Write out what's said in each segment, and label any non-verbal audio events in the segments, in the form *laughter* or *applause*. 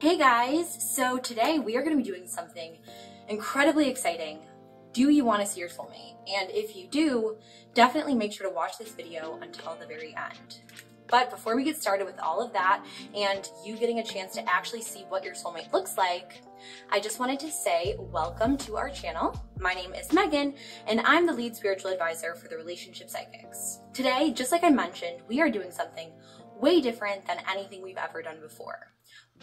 Hey guys, so today we are going to be doing something incredibly exciting. Do you want to see your soulmate? And if you do, definitely make sure to watch this video until the very end. But before we get started with all of that and you getting a chance to actually see what your soulmate looks like, I just wanted to say welcome to our channel. My name is Megan and I'm the lead spiritual advisor for the Relationship Psychics. Today, just like I mentioned, we are doing something way different than anything we've ever done before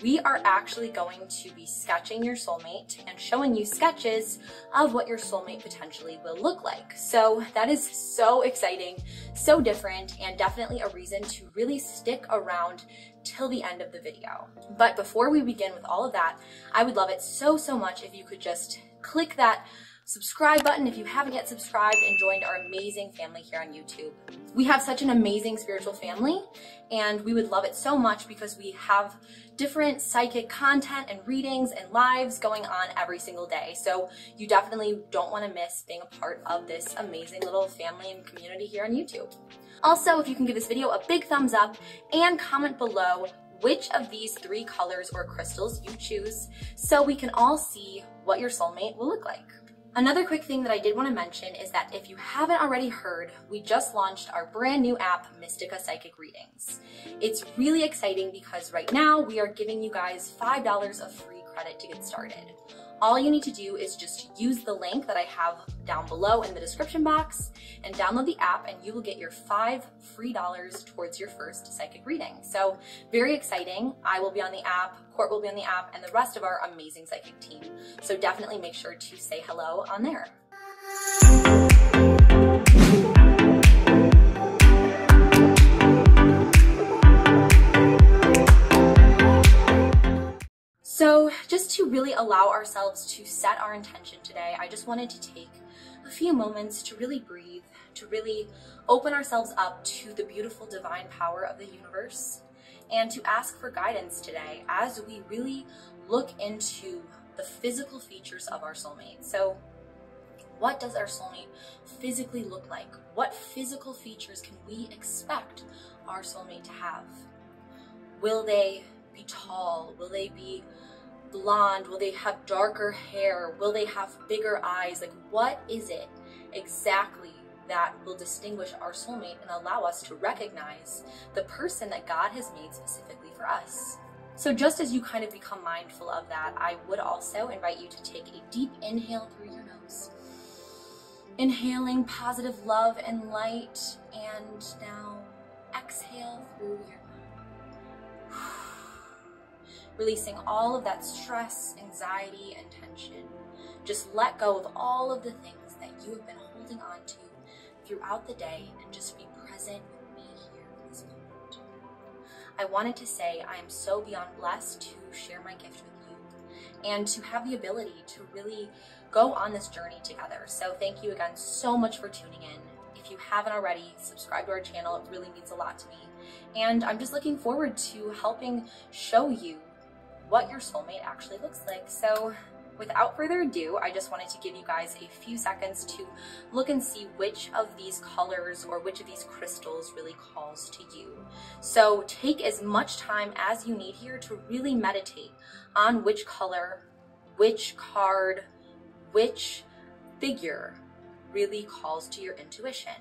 we are actually going to be sketching your soulmate and showing you sketches of what your soulmate potentially will look like. So that is so exciting, so different, and definitely a reason to really stick around till the end of the video. But before we begin with all of that, I would love it so, so much if you could just click that subscribe button if you haven't yet subscribed and joined our amazing family here on YouTube. We have such an amazing spiritual family and we would love it so much because we have different psychic content and readings and lives going on every single day. So you definitely don't want to miss being a part of this amazing little family and community here on YouTube. Also, if you can give this video a big thumbs up and comment below which of these three colors or crystals you choose so we can all see what your soulmate will look like. Another quick thing that I did want to mention is that if you haven't already heard, we just launched our brand new app, Mystica Psychic Readings. It's really exciting because right now we are giving you guys $5 of free credit to get started. All you need to do is just use the link that I have down below in the description box and download the app and you will get your five free dollars towards your first psychic reading. So very exciting. I will be on the app, Court will be on the app, and the rest of our amazing psychic team. So definitely make sure to say hello on there. So just to really allow ourselves to set our intention today, I just wanted to take a few moments to really breathe, to really open ourselves up to the beautiful divine power of the universe, and to ask for guidance today as we really look into the physical features of our soulmate. So what does our soulmate physically look like? What physical features can we expect our soulmate to have? Will they be tall? Will they be blonde? Will they have darker hair? Will they have bigger eyes? Like, what is it exactly that will distinguish our soulmate and allow us to recognize the person that God has made specifically for us? So, just as you kind of become mindful of that, I would also invite you to take a deep inhale through your nose. Inhaling positive love and light, and now exhale through your releasing all of that stress, anxiety, and tension. Just let go of all of the things that you have been holding on to throughout the day and just be present with me here in this moment. I wanted to say I am so beyond blessed to share my gift with you and to have the ability to really go on this journey together. So thank you again so much for tuning in. If you haven't already, subscribe to our channel. It really means a lot to me. And I'm just looking forward to helping show you what your soulmate actually looks like. So without further ado, I just wanted to give you guys a few seconds to look and see which of these colors or which of these crystals really calls to you. So take as much time as you need here to really meditate on which color, which card, which figure really calls to your intuition.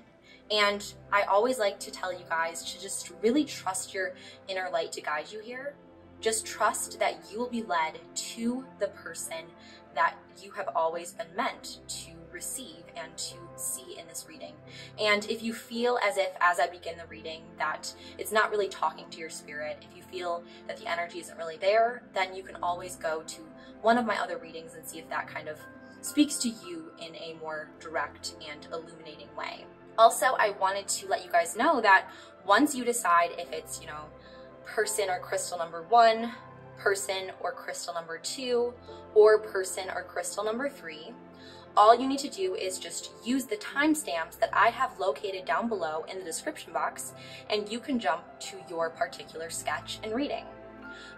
And I always like to tell you guys to just really trust your inner light to guide you here just trust that you will be led to the person that you have always been meant to receive and to see in this reading. And if you feel as if, as I begin the reading, that it's not really talking to your spirit, if you feel that the energy isn't really there, then you can always go to one of my other readings and see if that kind of speaks to you in a more direct and illuminating way. Also, I wanted to let you guys know that once you decide if it's, you know, person or crystal number one, person or crystal number two, or person or crystal number three. All you need to do is just use the timestamps that I have located down below in the description box, and you can jump to your particular sketch and reading.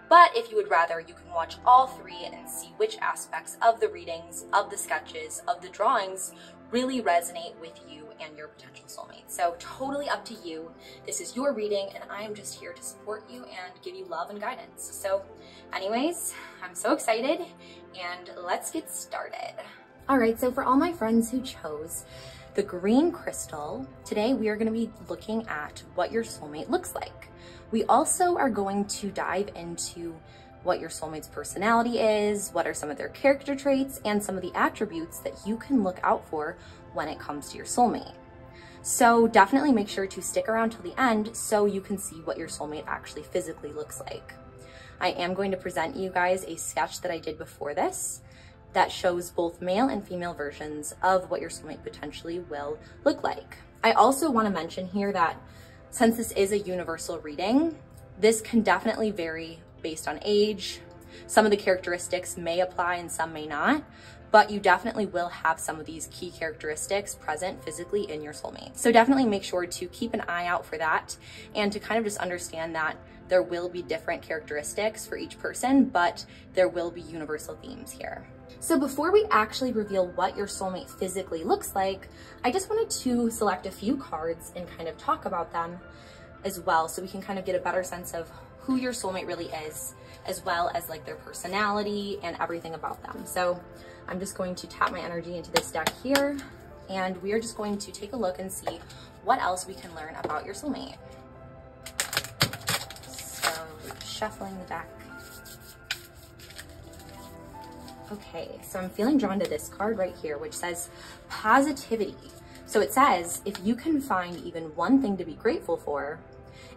But if you would rather, you can watch all three and see which aspects of the readings, of the sketches, of the drawings really resonate with you and your potential soulmate. So totally up to you. This is your reading and I am just here to support you and give you love and guidance. So anyways, I'm so excited and let's get started. All right, so for all my friends who chose the green crystal, today we are gonna be looking at what your soulmate looks like. We also are going to dive into what your soulmate's personality is, what are some of their character traits, and some of the attributes that you can look out for when it comes to your soulmate. So definitely make sure to stick around till the end so you can see what your soulmate actually physically looks like. I am going to present you guys a sketch that I did before this that shows both male and female versions of what your soulmate potentially will look like. I also want to mention here that since this is a universal reading, this can definitely vary based on age. Some of the characteristics may apply and some may not, but you definitely will have some of these key characteristics present physically in your soulmate. So definitely make sure to keep an eye out for that and to kind of just understand that there will be different characteristics for each person, but there will be universal themes here. So before we actually reveal what your soulmate physically looks like, I just wanted to select a few cards and kind of talk about them as well so we can kind of get a better sense of who your soulmate really is, as well as like their personality and everything about them. So I'm just going to tap my energy into this deck here, and we are just going to take a look and see what else we can learn about your soulmate. So shuffling the deck. Okay, so I'm feeling drawn to this card right here, which says positivity. So it says, if you can find even one thing to be grateful for,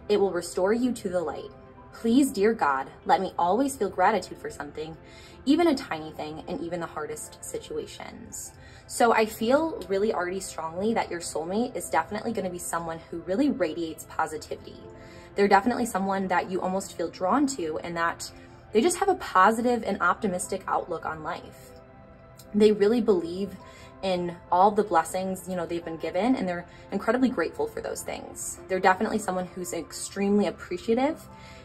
it will restore you to the light. Please, dear God, let me always feel gratitude for something, even a tiny thing, and even the hardest situations. So I feel really already strongly that your soulmate is definitely going to be someone who really radiates positivity. They're definitely someone that you almost feel drawn to and that they just have a positive and optimistic outlook on life. They really believe in all the blessings, you know, they've been given and they're incredibly grateful for those things. They're definitely someone who's extremely appreciative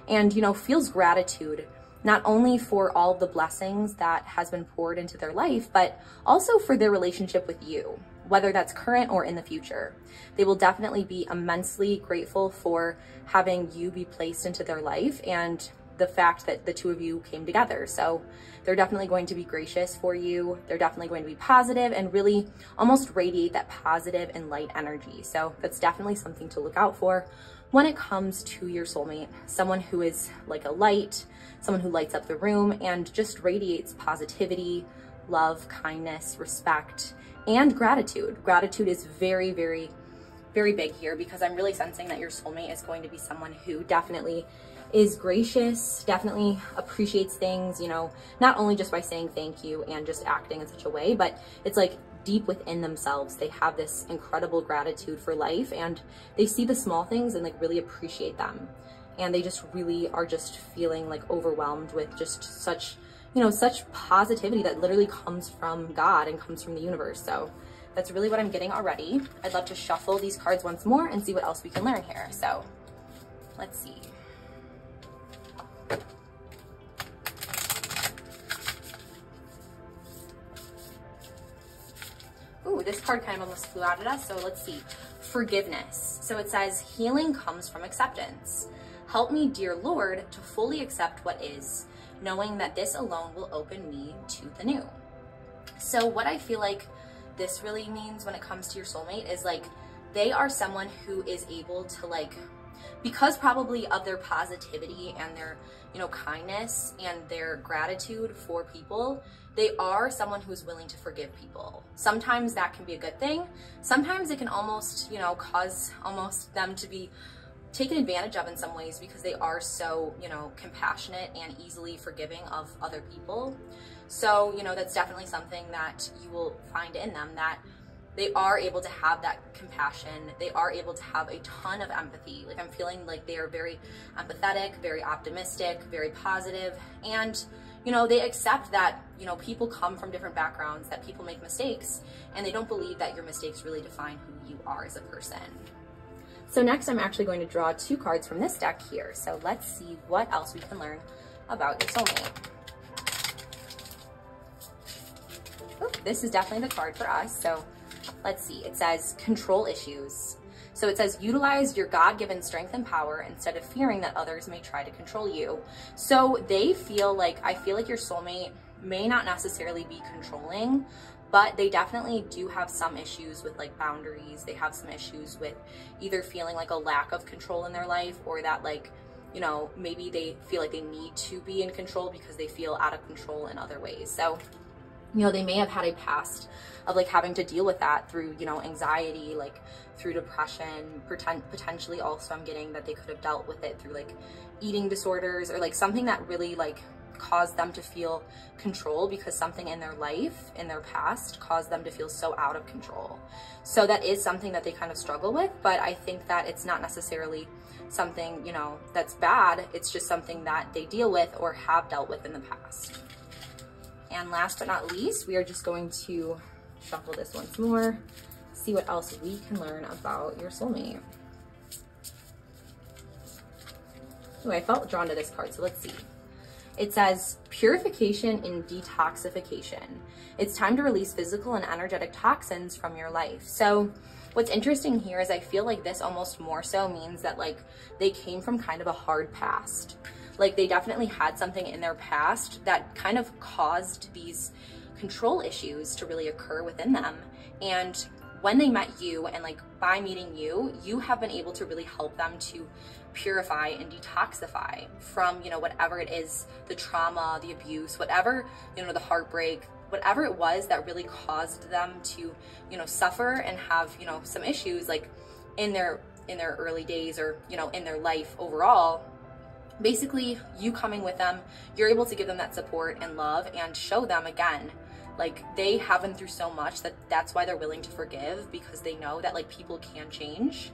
and, you know, feels gratitude not only for all the blessings that has been poured into their life, but also for their relationship with you, whether that's current or in the future. They will definitely be immensely grateful for having you be placed into their life and the fact that the two of you came together. So they're definitely going to be gracious for you. They're definitely going to be positive and really almost radiate that positive and light energy. So that's definitely something to look out for when it comes to your soulmate, someone who is like a light, someone who lights up the room and just radiates positivity, love, kindness, respect, and gratitude. Gratitude is very, very, very big here because I'm really sensing that your soulmate is going to be someone who definitely is gracious, definitely appreciates things, you know, not only just by saying thank you and just acting in such a way, but it's like deep within themselves, they have this incredible gratitude for life and they see the small things and like really appreciate them. And they just really are just feeling like overwhelmed with just such, you know, such positivity that literally comes from God and comes from the universe. So that's really what I'm getting already. I'd love to shuffle these cards once more and see what else we can learn here. So let's see. Ooh, this card kind of almost flew out at us. So let's see. Forgiveness. So it says, healing comes from acceptance. Help me, dear Lord, to fully accept what is, knowing that this alone will open me to the new. So what I feel like this really means when it comes to your soulmate is like, they are someone who is able to like because probably of their positivity and their you know kindness and their gratitude for people they are someone who is willing to forgive people. Sometimes that can be a good thing. Sometimes it can almost you know cause almost them to be taken advantage of in some ways because they are so you know compassionate and easily forgiving of other people. So you know that's definitely something that you will find in them that they are able to have that compassion. They are able to have a ton of empathy. Like I'm feeling like they are very empathetic, very optimistic, very positive, and you know, they accept that, you know, people come from different backgrounds, that people make mistakes, and they don't believe that your mistakes really define who you are as a person. So next I'm actually going to draw two cards from this deck here. So let's see what else we can learn about your soulmate. Ooh, this is definitely the card for us. So let's see. It says control issues. So it says utilize your God-given strength and power instead of fearing that others may try to control you. So they feel like, I feel like your soulmate may not necessarily be controlling, but they definitely do have some issues with like boundaries. They have some issues with either feeling like a lack of control in their life or that like, you know, maybe they feel like they need to be in control because they feel out of control in other ways. So you know, they may have had a past of like having to deal with that through, you know, anxiety, like through depression, pretend, potentially also I'm getting that they could have dealt with it through like eating disorders or like something that really like caused them to feel control because something in their life, in their past, caused them to feel so out of control. So that is something that they kind of struggle with, but I think that it's not necessarily something, you know, that's bad. It's just something that they deal with or have dealt with in the past. And last but not least, we are just going to shuffle this once more, see what else we can learn about your soulmate. Ooh, I felt drawn to this card, so let's see. It says purification and detoxification. It's time to release physical and energetic toxins from your life. So what's interesting here is I feel like this almost more so means that like they came from kind of a hard past. Like they definitely had something in their past that kind of caused these control issues to really occur within them. And when they met you and like by meeting you, you have been able to really help them to purify and detoxify from, you know, whatever it is, the trauma, the abuse, whatever, you know, the heartbreak, whatever it was that really caused them to, you know, suffer and have, you know, some issues like in their in their early days or, you know, in their life overall, basically you coming with them, you're able to give them that support and love and show them again. Like they have been through so much that that's why they're willing to forgive because they know that like people can change.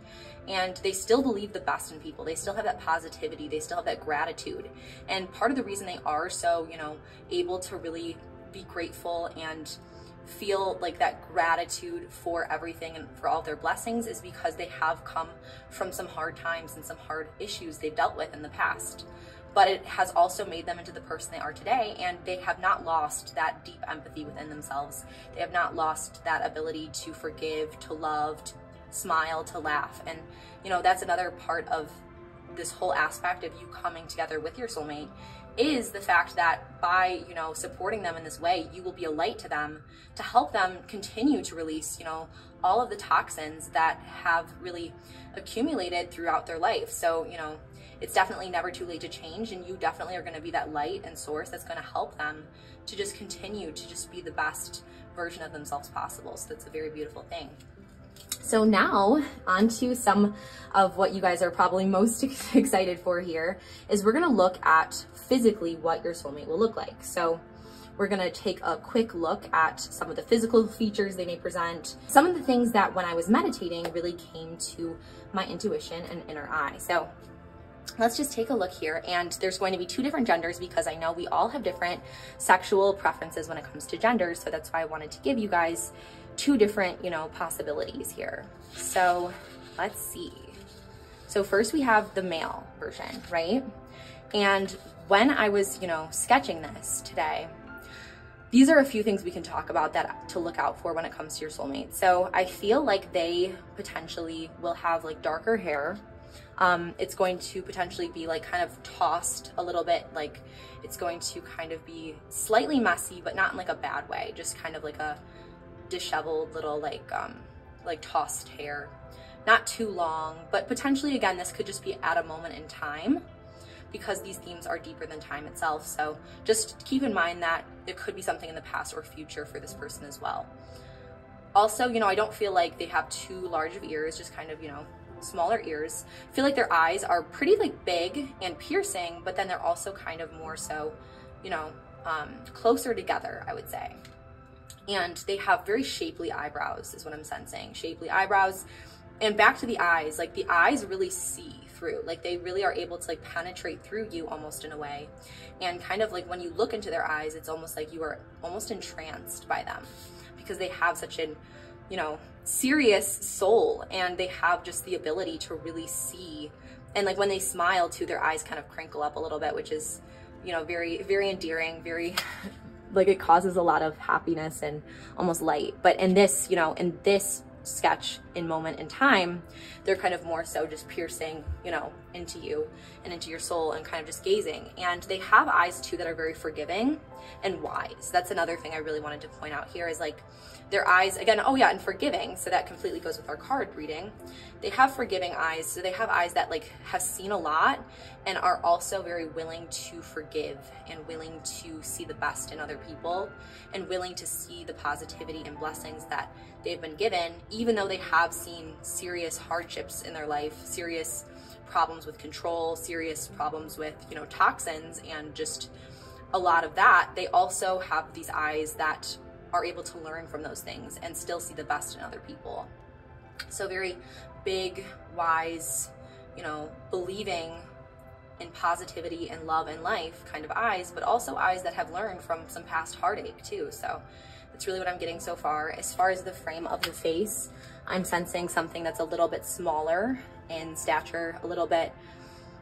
And they still believe the best in people. They still have that positivity. They still have that gratitude. And part of the reason they are so you know able to really be grateful and feel like that gratitude for everything and for all their blessings is because they have come from some hard times and some hard issues they've dealt with in the past. But it has also made them into the person they are today, and they have not lost that deep empathy within themselves. They have not lost that ability to forgive, to love, to smile, to laugh. And, you know, that's another part of this whole aspect of you coming together with your soulmate is the fact that by you know supporting them in this way you will be a light to them to help them continue to release you know all of the toxins that have really accumulated throughout their life. So you know it's definitely never too late to change and you definitely are going to be that light and source that's going to help them to just continue to just be the best version of themselves possible. So that's a very beautiful thing so now on to some of what you guys are probably most *laughs* excited for here is we're gonna look at physically what your soulmate will look like. So we're gonna take a quick look at some of the physical features they may present, some of the things that when I was meditating really came to my intuition and inner eye. So let's just take a look here and there's going to be two different genders because I know we all have different sexual preferences when it comes to genders so that's why I wanted to give you guys two different, you know, possibilities here. So let's see. So first we have the male version, right? And when I was, you know, sketching this today, these are a few things we can talk about that to look out for when it comes to your soulmate. So I feel like they potentially will have like darker hair. Um, it's going to potentially be like kind of tossed a little bit, like it's going to kind of be slightly messy, but not in like a bad way, just kind of like a disheveled little like um, like tossed hair. Not too long, but potentially again, this could just be at a moment in time because these themes are deeper than time itself. So just keep in mind that it could be something in the past or future for this person as well. Also, you know, I don't feel like they have too large of ears, just kind of, you know, smaller ears. I feel like their eyes are pretty like big and piercing, but then they're also kind of more so, you know, um, closer together, I would say and they have very shapely eyebrows is what I'm sensing. Shapely eyebrows. And back to the eyes, like the eyes really see through. Like they really are able to like penetrate through you almost in a way. And kind of like when you look into their eyes, it's almost like you are almost entranced by them because they have such an, you know, serious soul and they have just the ability to really see. And like when they smile too, their eyes kind of crinkle up a little bit, which is you know, very, very endearing, very *laughs* like it causes a lot of happiness and almost light. But in this, you know, in this sketch in moment in time, they're kind of more so just piercing, you know, into you and into your soul and kind of just gazing. And they have eyes too that are very forgiving and wise. That's another thing I really wanted to point out here is like their eyes, again, oh yeah, and forgiving. So that completely goes with our card reading. They have forgiving eyes. So they have eyes that like have seen a lot and are also very willing to forgive and willing to see the best in other people and willing to see the positivity and blessings that they've been given, even though they have seen serious hardships in their life, serious problems with control, serious problems with, you know, toxins and just a lot of that, they also have these eyes that are able to learn from those things and still see the best in other people. So very big, wise, you know, believing in positivity and love and life kind of eyes, but also eyes that have learned from some past heartache too. So that's really what I'm getting so far. As far as the frame of the face, I'm sensing something that's a little bit smaller in stature, a little bit,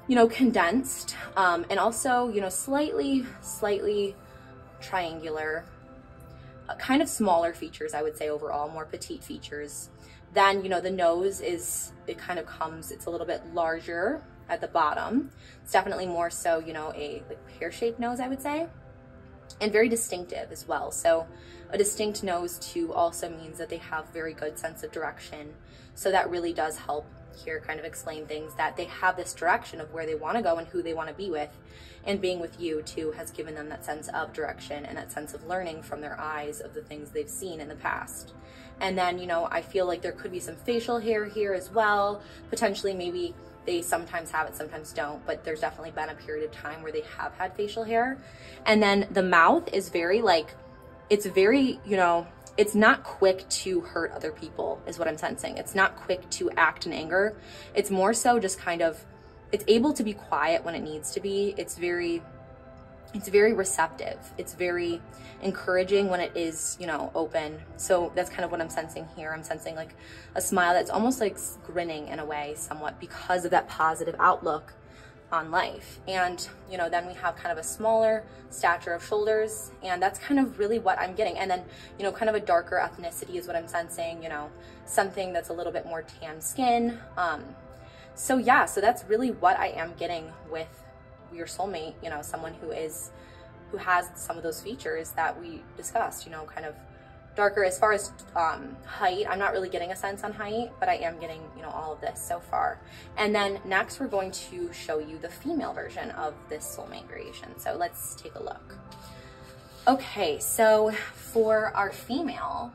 you know, condensed, um, and also, you know, slightly, slightly triangular, kind of smaller features, I would say overall, more petite features. Then, you know, the nose is, it kind of comes, it's a little bit larger at the bottom. It's definitely more so, you know, a like pear-shaped nose, I would say, and very distinctive as well. So a distinct nose too also means that they have very good sense of direction. So that really does help here kind of explain things that they have this direction of where they want to go and who they want to be with. And being with you too has given them that sense of direction and that sense of learning from their eyes of the things they've seen in the past. And then, you know, I feel like there could be some facial hair here as well. Potentially maybe they sometimes have it, sometimes don't, but there's definitely been a period of time where they have had facial hair. And then the mouth is very like, it's very, you know, it's not quick to hurt other people is what I'm sensing. It's not quick to act in anger. It's more so just kind of, it's able to be quiet when it needs to be. It's very it's very receptive. It's very encouraging when it is, you know, open. So that's kind of what I'm sensing here. I'm sensing like a smile that's almost like grinning in a way somewhat because of that positive outlook on life. And, you know, then we have kind of a smaller stature of shoulders and that's kind of really what I'm getting. And then, you know, kind of a darker ethnicity is what I'm sensing, you know, something that's a little bit more tan skin. Um, so yeah, so that's really what I am getting with your soulmate, you know, someone who is, who has some of those features that we discussed, you know, kind of darker as far as um, height. I'm not really getting a sense on height, but I am getting, you know, all of this so far. And then next we're going to show you the female version of this soulmate variation. So let's take a look. Okay, so for our female,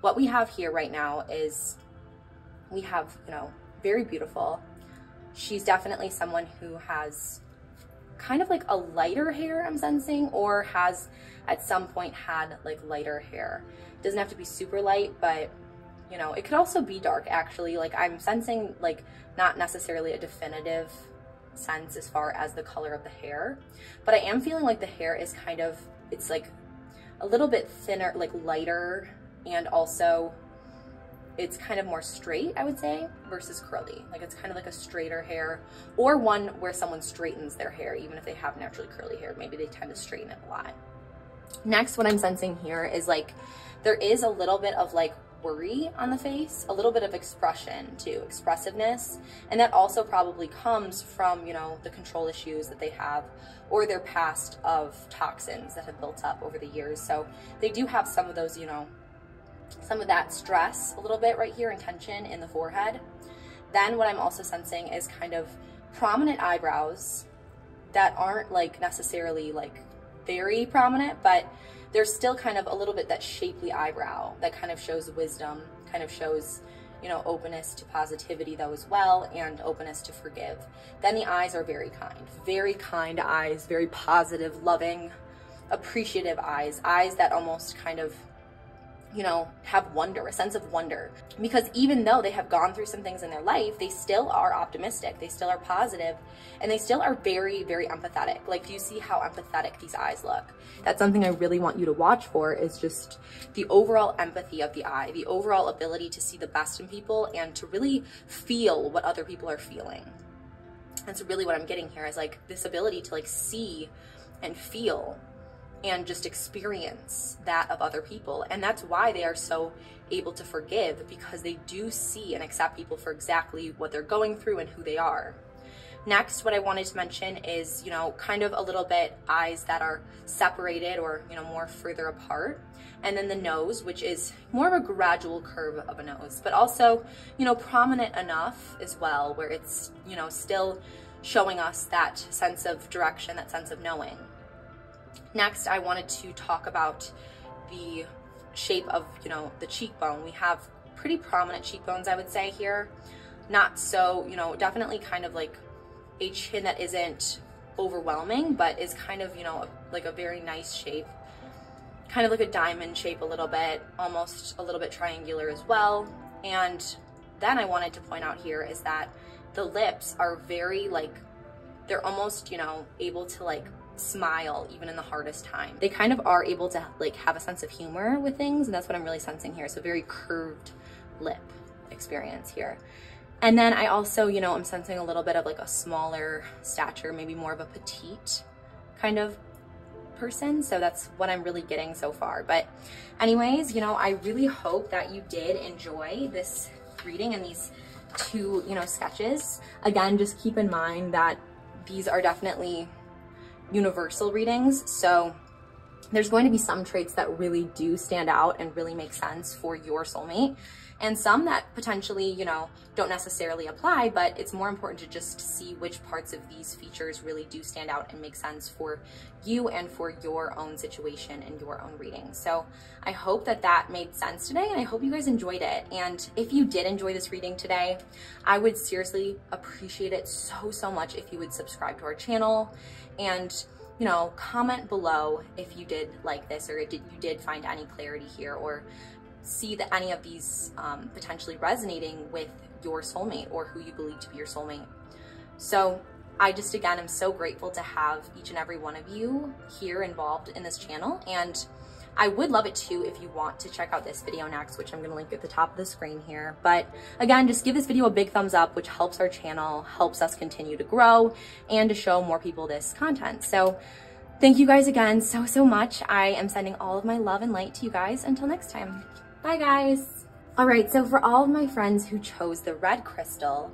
what we have here right now is we have, you know, very beautiful. She's definitely someone who has kind of like a lighter hair I'm sensing or has at some point had like lighter hair. It Doesn't have to be super light, but you know, it could also be dark actually. Like I'm sensing like not necessarily a definitive sense as far as the color of the hair, but I am feeling like the hair is kind of, it's like a little bit thinner, like lighter and also it's kind of more straight, I would say, versus curly. Like it's kind of like a straighter hair or one where someone straightens their hair, even if they have naturally curly hair, maybe they tend to straighten it a lot. Next, what I'm sensing here is like, there is a little bit of like worry on the face, a little bit of expression too, expressiveness. And that also probably comes from, you know, the control issues that they have or their past of toxins that have built up over the years. So they do have some of those, you know, some of that stress a little bit right here and tension in the forehead. Then what I'm also sensing is kind of prominent eyebrows that aren't like necessarily like very prominent, but there's still kind of a little bit that shapely eyebrow that kind of shows wisdom, kind of shows, you know, openness to positivity though as well and openness to forgive. Then the eyes are very kind, very kind eyes, very positive, loving, appreciative eyes, eyes that almost kind of you know, have wonder, a sense of wonder. Because even though they have gone through some things in their life, they still are optimistic, they still are positive, and they still are very, very empathetic. Like, do you see how empathetic these eyes look? That's something I really want you to watch for is just the overall empathy of the eye, the overall ability to see the best in people and to really feel what other people are feeling. That's really what I'm getting here is like this ability to like see and feel and just experience that of other people. And that's why they are so able to forgive because they do see and accept people for exactly what they're going through and who they are. Next, what I wanted to mention is, you know, kind of a little bit eyes that are separated or, you know, more further apart. And then the nose, which is more of a gradual curve of a nose, but also, you know, prominent enough as well, where it's, you know, still showing us that sense of direction, that sense of knowing. Next, I wanted to talk about the shape of, you know, the cheekbone. We have pretty prominent cheekbones, I would say here. Not so, you know, definitely kind of like a chin that isn't overwhelming, but is kind of, you know, like a very nice shape. Kind of like a diamond shape a little bit, almost a little bit triangular as well. And then I wanted to point out here is that the lips are very like, they're almost, you know, able to like smile even in the hardest time. They kind of are able to like have a sense of humor with things and that's what I'm really sensing here. So very curved lip experience here. And then I also, you know, I'm sensing a little bit of like a smaller stature, maybe more of a petite kind of person. So that's what I'm really getting so far. But anyways, you know, I really hope that you did enjoy this reading and these two, you know, sketches. Again, just keep in mind that these are definitely universal readings. So there's going to be some traits that really do stand out and really make sense for your soulmate and some that potentially, you know, don't necessarily apply, but it's more important to just see which parts of these features really do stand out and make sense for you and for your own situation and your own reading. So I hope that that made sense today and I hope you guys enjoyed it. And if you did enjoy this reading today, I would seriously appreciate it so, so much if you would subscribe to our channel and you know, comment below if you did like this or did you did find any clarity here or see that any of these um, potentially resonating with your soulmate or who you believe to be your soulmate. So I just, again, am so grateful to have each and every one of you here involved in this channel. And I would love it too if you want to check out this video next, which I'm gonna link at the top of the screen here. But again, just give this video a big thumbs up, which helps our channel, helps us continue to grow and to show more people this content. So thank you guys again so, so much. I am sending all of my love and light to you guys. Until next time. Bye guys. All right, so for all of my friends who chose the red crystal,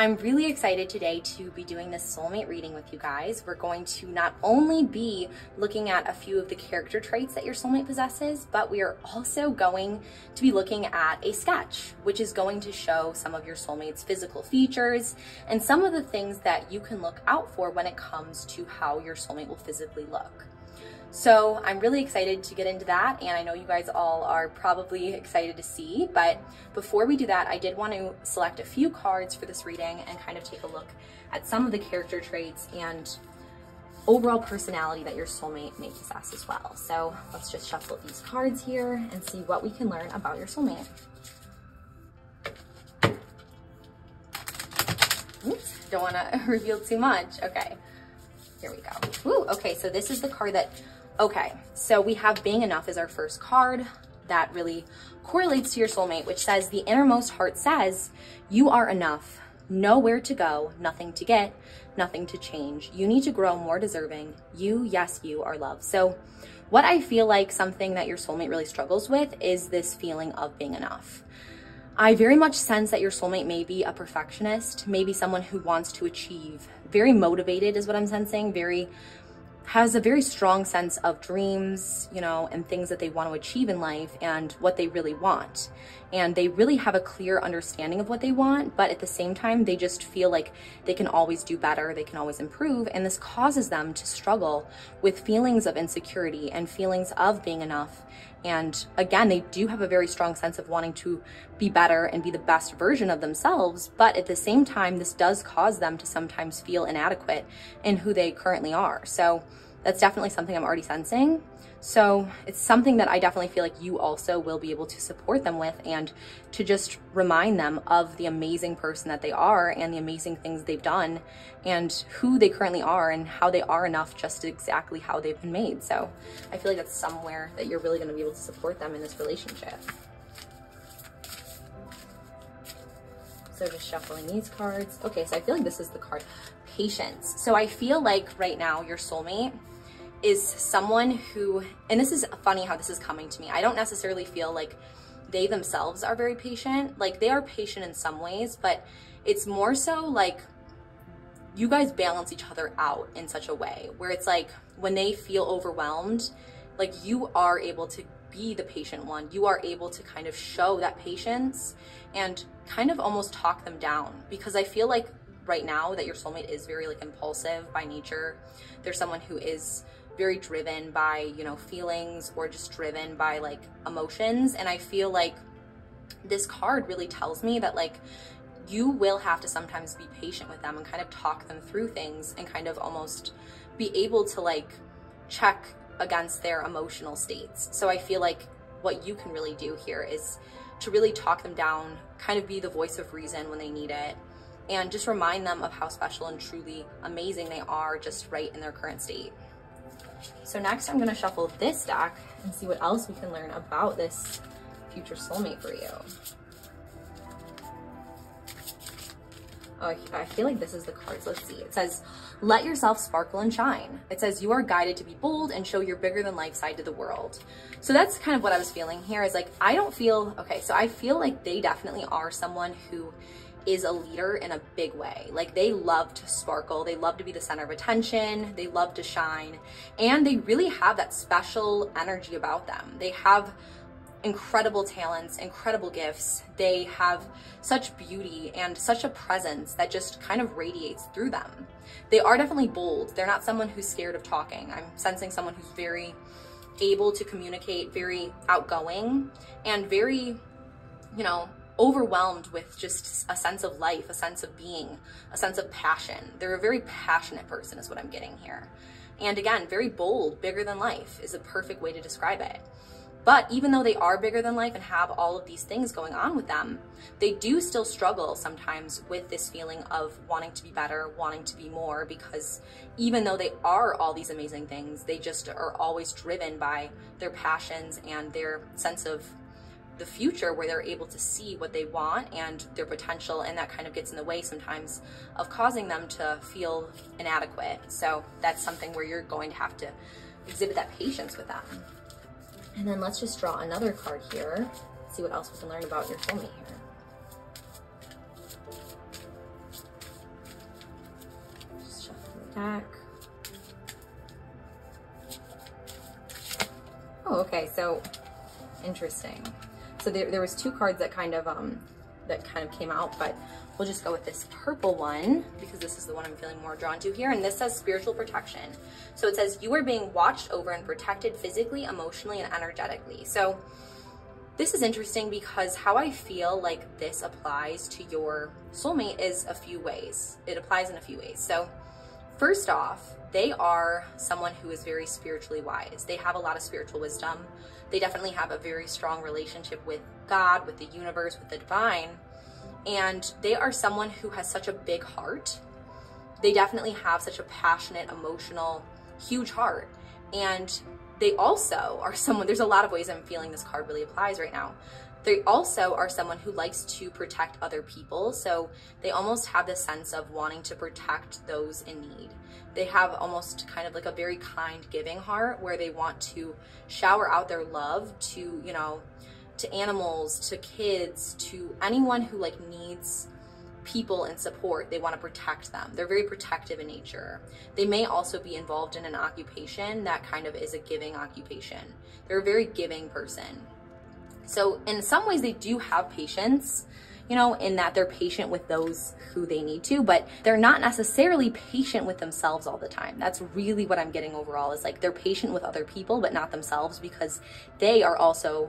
I'm really excited today to be doing this soulmate reading with you guys. We're going to not only be looking at a few of the character traits that your soulmate possesses, but we are also going to be looking at a sketch, which is going to show some of your soulmate's physical features and some of the things that you can look out for when it comes to how your soulmate will physically look. So I'm really excited to get into that and I know you guys all are probably excited to see, but before we do that, I did want to select a few cards for this reading and kind of take a look at some of the character traits and overall personality that your soulmate may possess as well. So let's just shuffle these cards here and see what we can learn about your soulmate. Oops, don't want to *laughs* reveal too much. Okay, here we go. Ooh, okay, so this is the card that Okay, so we have Being Enough as our first card. That really correlates to your soulmate, which says the innermost heart says, you are enough, nowhere to go, nothing to get, nothing to change. You need to grow more deserving. You, yes, you are love. So what I feel like something that your soulmate really struggles with is this feeling of being enough. I very much sense that your soulmate may be a perfectionist, maybe someone who wants to achieve, very motivated is what I'm sensing, very has a very strong sense of dreams, you know, and things that they want to achieve in life and what they really want. And they really have a clear understanding of what they want, but at the same time, they just feel like they can always do better, they can always improve, and this causes them to struggle with feelings of insecurity and feelings of being enough. And again, they do have a very strong sense of wanting to be better and be the best version of themselves, but at the same time, this does cause them to sometimes feel inadequate in who they currently are. So that's definitely something I'm already sensing. So it's something that I definitely feel like you also will be able to support them with and to just remind them of the amazing person that they are and the amazing things they've done and who they currently are and how they are enough just exactly how they've been made. So I feel like that's somewhere that you're really going to be able to support them in this relationship. So just shuffling these cards. Okay, so I feel like this is the card patience. So I feel like right now your soulmate is someone who, and this is funny how this is coming to me. I don't necessarily feel like they themselves are very patient. Like they are patient in some ways, but it's more so like you guys balance each other out in such a way where it's like when they feel overwhelmed, like you are able to be the patient one. You are able to kind of show that patience and kind of almost talk them down because I feel like right now that your soulmate is very like impulsive by nature. There's someone who is very driven by, you know, feelings or just driven by like emotions. And I feel like this card really tells me that like you will have to sometimes be patient with them and kind of talk them through things and kind of almost be able to like check against their emotional states. So I feel like what you can really do here is to really talk them down, kind of be the voice of reason when they need it, and just remind them of how special and truly amazing they are just right in their current state. So next I'm gonna shuffle this deck and see what else we can learn about this future soulmate for you. Oh, I feel like this is the cards. Let's see. It says, let yourself sparkle and shine. It says you are guided to be bold and show your bigger than life side to the world. So that's kind of what I was feeling here is like, I don't feel, okay, so I feel like they definitely are someone who is a leader in a big way. Like they love to sparkle, they love to be the center of attention, they love to shine, and they really have that special energy about them. They have incredible talents, incredible gifts. They have such beauty and such a presence that just kind of radiates through them. They are definitely bold. They're not someone who's scared of talking. I'm sensing someone who's very able to communicate, very outgoing, and very, you know, overwhelmed with just a sense of life, a sense of being, a sense of passion. They're a very passionate person is what I'm getting here. And again, very bold, bigger than life is a perfect way to describe it. But even though they are bigger than life and have all of these things going on with them, they do still struggle sometimes with this feeling of wanting to be better, wanting to be more, because even though they are all these amazing things, they just are always driven by their passions and their sense of the future where they're able to see what they want and their potential and that kind of gets in the way sometimes of causing them to feel inadequate. So that's something where you're going to have to exhibit that patience with them. And then let's just draw another card here. See what else we can learn about your soulmate here. Just shuffle deck. Oh, okay, so interesting. So there, there was two cards that kind of um, that kind of came out, but we'll just go with this purple one because this is the one I'm feeling more drawn to here. And this says spiritual protection. So it says you are being watched over and protected physically, emotionally, and energetically. So this is interesting because how I feel like this applies to your soulmate is a few ways. It applies in a few ways. So first off, they are someone who is very spiritually wise. They have a lot of spiritual wisdom. They definitely have a very strong relationship with God, with the universe, with the divine. And they are someone who has such a big heart. They definitely have such a passionate, emotional, huge heart. And they also are *laughs* someone, there's a lot of ways I'm feeling this card really applies right now. They also are someone who likes to protect other people. So they almost have this sense of wanting to protect those in need. They have almost kind of like a very kind giving heart where they want to shower out their love to, you know, to animals, to kids, to anyone who like needs people and support. They want to protect them. They're very protective in nature. They may also be involved in an occupation that kind of is a giving occupation. They're a very giving person. So in some ways they do have patience, you know, in that they're patient with those who they need to, but they're not necessarily patient with themselves all the time. That's really what I'm getting overall is like they're patient with other people, but not themselves because they are also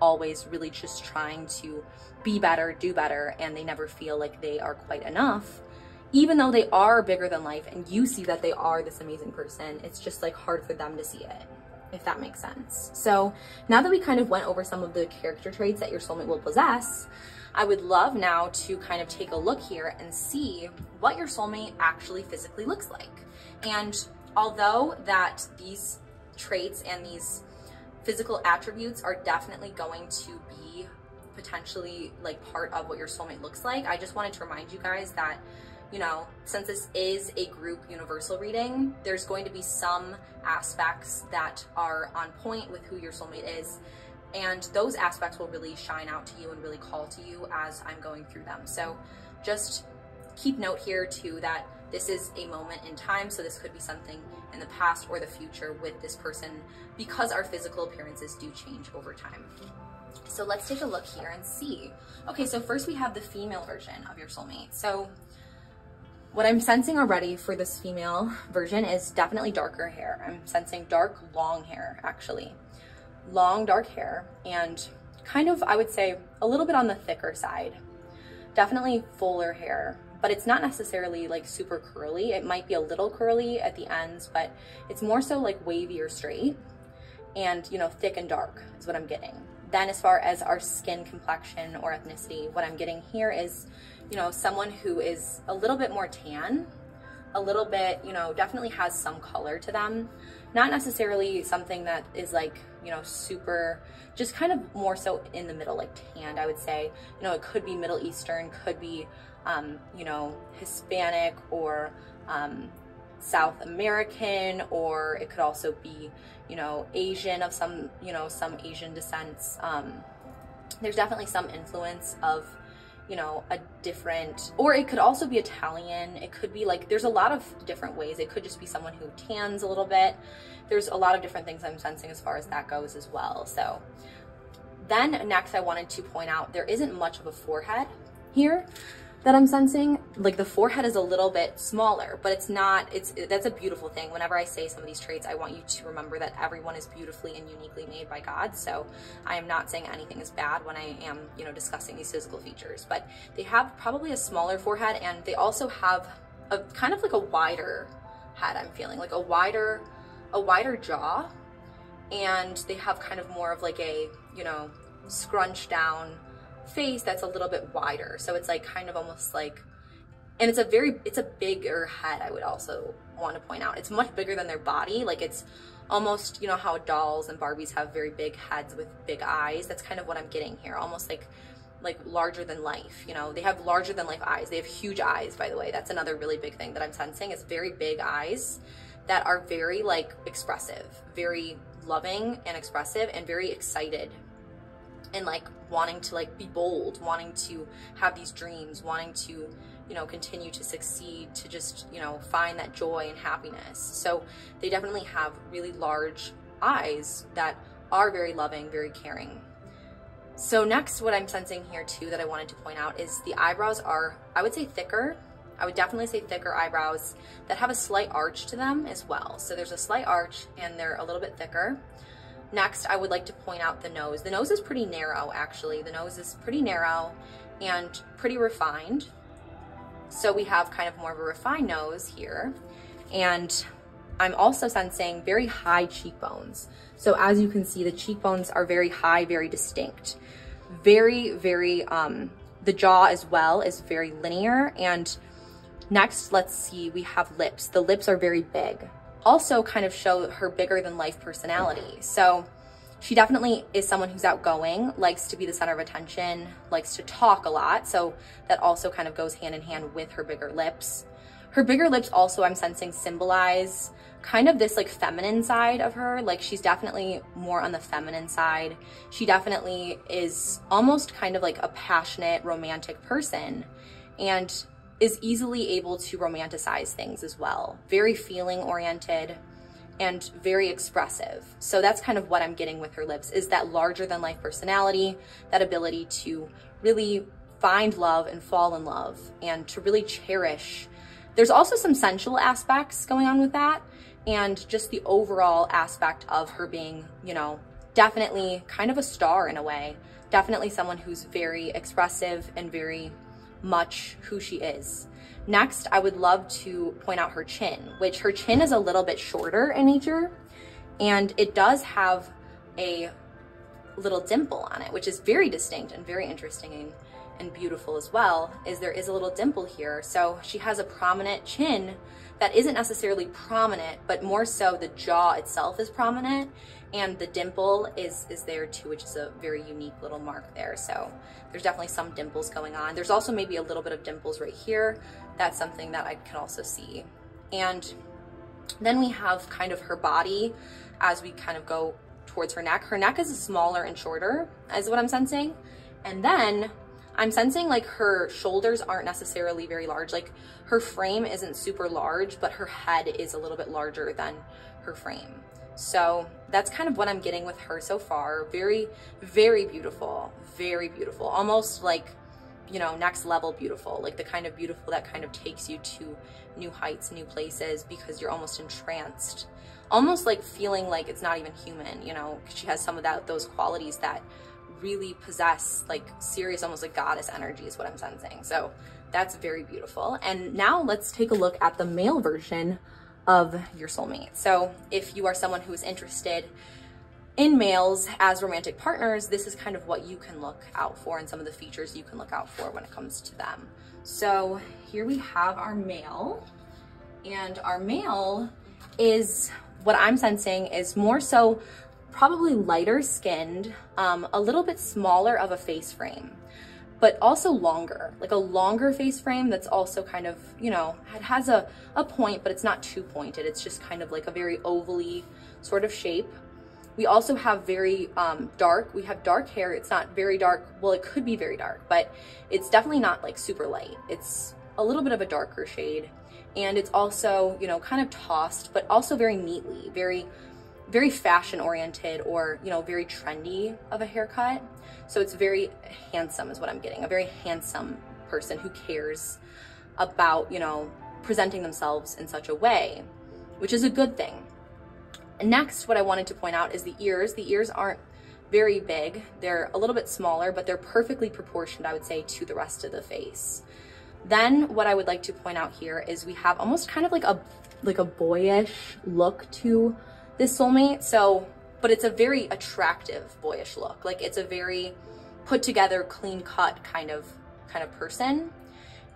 always really just trying to be better, do better, and they never feel like they are quite enough. Even though they are bigger than life and you see that they are this amazing person, it's just like hard for them to see it if that makes sense. So now that we kind of went over some of the character traits that your soulmate will possess, I would love now to kind of take a look here and see what your soulmate actually physically looks like. And although that these traits and these physical attributes are definitely going to be potentially like part of what your soulmate looks like, I just wanted to remind you guys that you know, since this is a group universal reading, there's going to be some aspects that are on point with who your soulmate is. And those aspects will really shine out to you and really call to you as I'm going through them. So just keep note here too that this is a moment in time. So this could be something in the past or the future with this person because our physical appearances do change over time. So let's take a look here and see. Okay, so first we have the female version of your soulmate. So what I'm sensing already for this female version is definitely darker hair. I'm sensing dark, long hair, actually. Long, dark hair, and kind of, I would say, a little bit on the thicker side. Definitely fuller hair, but it's not necessarily like super curly. It might be a little curly at the ends, but it's more so like wavy or straight and, you know, thick and dark is what I'm getting. Then as far as our skin complexion or ethnicity, what I'm getting here is, you know, someone who is a little bit more tan, a little bit, you know, definitely has some color to them. Not necessarily something that is like, you know, super, just kind of more so in the middle, like tanned, I would say. You know, it could be Middle Eastern, could be, um, you know, Hispanic or um, South American, or it could also be, you know, Asian of some, you know, some Asian descents. Um, there's definitely some influence of, you know, a different, or it could also be Italian. It could be like, there's a lot of different ways. It could just be someone who tans a little bit. There's a lot of different things I'm sensing as far as that goes as well. So then next I wanted to point out, there isn't much of a forehead here that I'm sensing. Like the forehead is a little bit smaller, but it's not, it's, that's a beautiful thing. Whenever I say some of these traits, I want you to remember that everyone is beautifully and uniquely made by God. So I am not saying anything is bad when I am, you know, discussing these physical features, but they have probably a smaller forehead and they also have a kind of like a wider head, I'm feeling like a wider, a wider jaw. And they have kind of more of like a, you know, scrunch down face that's a little bit wider. So it's like kind of almost like, and it's a very, it's a bigger head, I would also want to point out. It's much bigger than their body. Like it's almost, you know, how dolls and Barbies have very big heads with big eyes. That's kind of what I'm getting here. Almost like, like larger than life, you know, they have larger than life eyes. They have huge eyes, by the way. That's another really big thing that I'm sensing is very big eyes that are very like expressive, very loving and expressive and very excited and like wanting to like be bold, wanting to have these dreams, wanting to, you know, continue to succeed, to just, you know, find that joy and happiness. So they definitely have really large eyes that are very loving, very caring. So next, what I'm sensing here too that I wanted to point out is the eyebrows are, I would say thicker. I would definitely say thicker eyebrows that have a slight arch to them as well. So there's a slight arch and they're a little bit thicker. Next, I would like to point out the nose. The nose is pretty narrow, actually. The nose is pretty narrow and pretty refined. So we have kind of more of a refined nose here. And I'm also sensing very high cheekbones. So as you can see, the cheekbones are very high, very distinct. Very, very, um, the jaw as well is very linear. And next, let's see, we have lips. The lips are very big also kind of show her bigger than life personality. So she definitely is someone who's outgoing, likes to be the center of attention, likes to talk a lot. So that also kind of goes hand in hand with her bigger lips. Her bigger lips also I'm sensing symbolize kind of this like feminine side of her. Like she's definitely more on the feminine side. She definitely is almost kind of like a passionate romantic person. And is easily able to romanticize things as well. Very feeling oriented and very expressive. So that's kind of what I'm getting with her lips is that larger than life personality, that ability to really find love and fall in love and to really cherish. There's also some sensual aspects going on with that and just the overall aspect of her being, you know, definitely kind of a star in a way. Definitely someone who's very expressive and very much who she is. Next, I would love to point out her chin, which her chin is a little bit shorter in nature, and it does have a little dimple on it, which is very distinct and very interesting and, and beautiful as well is there is a little dimple here. So she has a prominent chin that isn't necessarily prominent, but more so the jaw itself is prominent and the dimple is, is there too, which is a very unique little mark there. So there's definitely some dimples going on. There's also maybe a little bit of dimples right here. That's something that I can also see. And then we have kind of her body as we kind of go towards her neck. Her neck is smaller and shorter is what I'm sensing. And then I'm sensing like her shoulders aren't necessarily very large. Like her frame isn't super large, but her head is a little bit larger than her frame. So that's kind of what I'm getting with her so far. Very, very beautiful, very beautiful. Almost like, you know, next level beautiful, like the kind of beautiful that kind of takes you to new heights, new places because you're almost entranced. Almost like feeling like it's not even human, you know, she has some of that, those qualities that really possess like serious, almost like goddess energy is what I'm sensing. So that's very beautiful. And now let's take a look at the male version of your soulmate. So if you are someone who is interested in males as romantic partners, this is kind of what you can look out for and some of the features you can look out for when it comes to them. So here we have our male and our male is what I'm sensing is more so probably lighter skinned, um, a little bit smaller of a face frame, but also longer, like a longer face frame that's also kind of, you know, it has a, a point, but it's not too pointed. It's just kind of like a very ovally sort of shape. We also have very um, dark, we have dark hair. It's not very dark. Well, it could be very dark, but it's definitely not like super light. It's a little bit of a darker shade. And it's also, you know, kind of tossed, but also very neatly, very very fashion oriented or, you know, very trendy of a haircut. So it's very handsome is what I'm getting. A very handsome person who cares about, you know, presenting themselves in such a way, which is a good thing. Next, what I wanted to point out is the ears. The ears aren't very big. They're a little bit smaller, but they're perfectly proportioned, I would say, to the rest of the face. Then what I would like to point out here is we have almost kind of like a like a boyish look to this soulmate. So, but it's a very attractive boyish look. Like it's a very put together, clean cut kind of kind of person.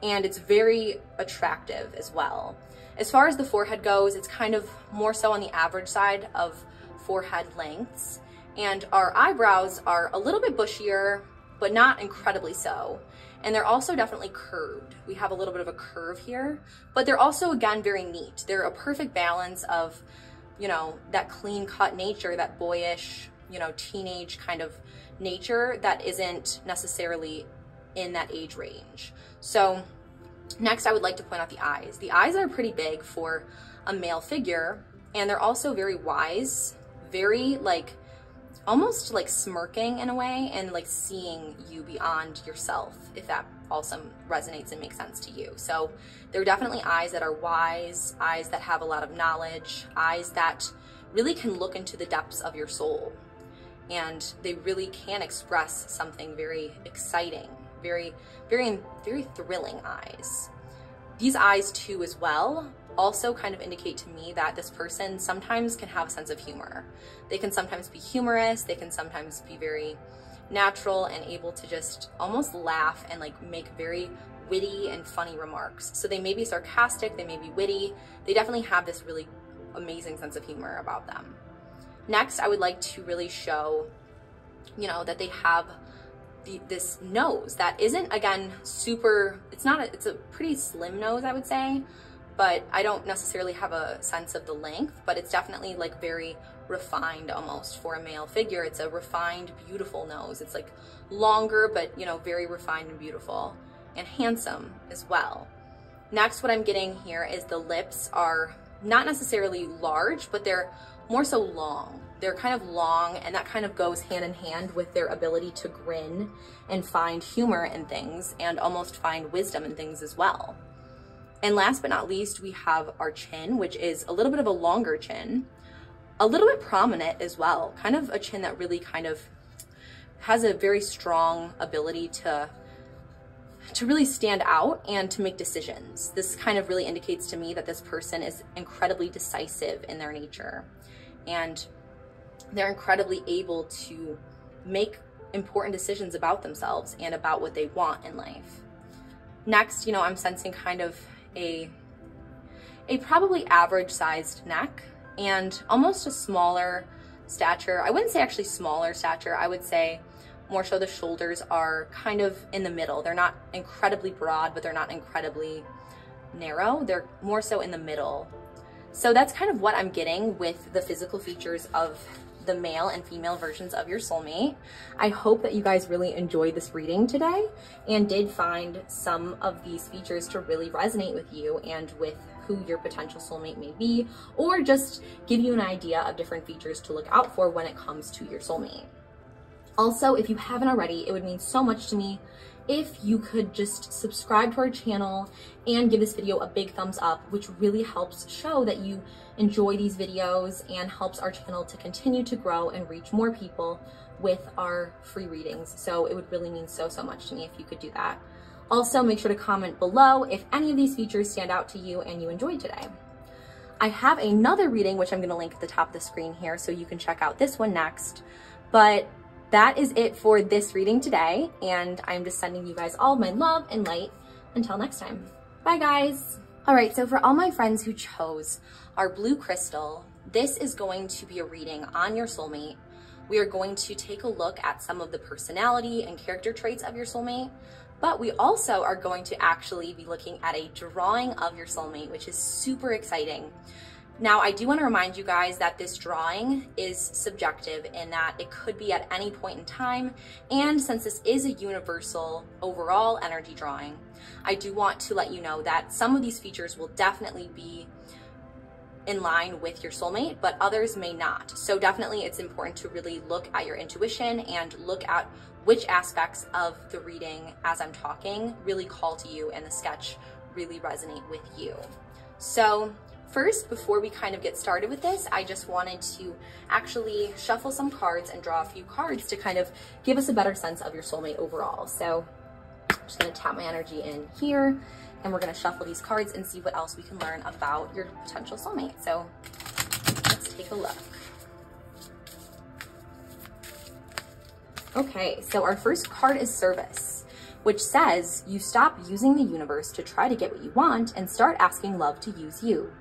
And it's very attractive as well. As far as the forehead goes, it's kind of more so on the average side of forehead lengths. And our eyebrows are a little bit bushier, but not incredibly so. And they're also definitely curved. We have a little bit of a curve here, but they're also, again, very neat. They're a perfect balance of you know, that clean cut nature, that boyish, you know, teenage kind of nature that isn't necessarily in that age range. So next I would like to point out the eyes. The eyes are pretty big for a male figure and they're also very wise, very like almost like smirking in a way and like seeing you beyond yourself, if that also resonates and makes sense to you. So there are definitely eyes that are wise, eyes that have a lot of knowledge, eyes that really can look into the depths of your soul. And they really can express something very exciting, very, very, very thrilling eyes. These eyes too as well also kind of indicate to me that this person sometimes can have a sense of humor. They can sometimes be humorous, they can sometimes be very natural and able to just almost laugh and like make very witty and funny remarks. So they may be sarcastic, they may be witty, they definitely have this really amazing sense of humor about them. Next, I would like to really show, you know, that they have the, this nose that isn't, again, super, it's not, a, it's a pretty slim nose, I would say, but I don't necessarily have a sense of the length, but it's definitely like very refined almost for a male figure. It's a refined, beautiful nose. It's like longer, but you know, very refined and beautiful and handsome as well. Next, what I'm getting here is the lips are not necessarily large, but they're more so long. They're kind of long and that kind of goes hand in hand with their ability to grin and find humor in things and almost find wisdom in things as well. And last but not least, we have our chin, which is a little bit of a longer chin, a little bit prominent as well, kind of a chin that really kind of has a very strong ability to to really stand out and to make decisions. This kind of really indicates to me that this person is incredibly decisive in their nature and they're incredibly able to make important decisions about themselves and about what they want in life. Next, you know, I'm sensing kind of a a probably average sized neck and almost a smaller stature. I wouldn't say actually smaller stature. I would say more so the shoulders are kind of in the middle. They're not incredibly broad, but they're not incredibly narrow. They're more so in the middle. So that's kind of what I'm getting with the physical features of the male and female versions of your soulmate. I hope that you guys really enjoyed this reading today and did find some of these features to really resonate with you and with who your potential soulmate may be, or just give you an idea of different features to look out for when it comes to your soulmate. Also, if you haven't already, it would mean so much to me if you could just subscribe to our channel and give this video a big thumbs up, which really helps show that you enjoy these videos and helps our channel to continue to grow and reach more people with our free readings. So it would really mean so, so much to me if you could do that. Also, make sure to comment below if any of these features stand out to you and you enjoyed today. I have another reading, which I'm gonna link at the top of the screen here, so you can check out this one next. But that is it for this reading today, and I'm just sending you guys all my love and light. Until next time. Bye, guys. All right, so for all my friends who chose our blue crystal, this is going to be a reading on your soulmate. We are going to take a look at some of the personality and character traits of your soulmate, but we also are going to actually be looking at a drawing of your soulmate, which is super exciting. Now, I do want to remind you guys that this drawing is subjective in that it could be at any point in time. And since this is a universal overall energy drawing, I do want to let you know that some of these features will definitely be in line with your soulmate, but others may not. So definitely it's important to really look at your intuition and look at which aspects of the reading as I'm talking really call to you and the sketch really resonate with you. So First, before we kind of get started with this, I just wanted to actually shuffle some cards and draw a few cards to kind of give us a better sense of your soulmate overall. So I'm just gonna tap my energy in here and we're gonna shuffle these cards and see what else we can learn about your potential soulmate. So let's take a look. Okay, so our first card is service, which says you stop using the universe to try to get what you want and start asking love to use you.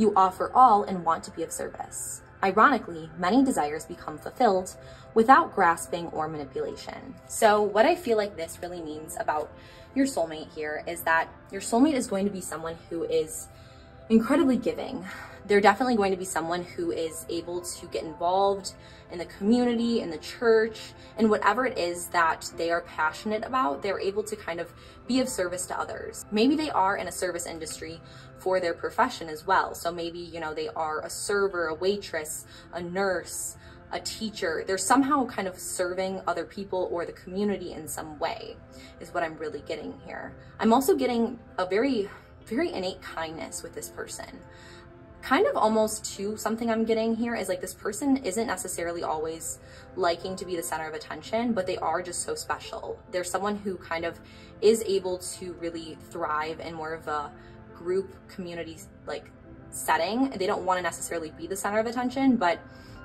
You offer all and want to be of service. Ironically, many desires become fulfilled without grasping or manipulation. So what I feel like this really means about your soulmate here is that your soulmate is going to be someone who is incredibly giving. They're definitely going to be someone who is able to get involved in the community, in the church, and whatever it is that they are passionate about, they're able to kind of be of service to others. Maybe they are in a service industry for their profession as well. So maybe, you know, they are a server, a waitress, a nurse, a teacher. They're somehow kind of serving other people or the community in some way is what I'm really getting here. I'm also getting a very very innate kindness with this person. Kind of almost to something I'm getting here is like this person isn't necessarily always liking to be the center of attention, but they are just so special. They're someone who kind of is able to really thrive in more of a group community like setting. They don't want to necessarily be the center of attention, but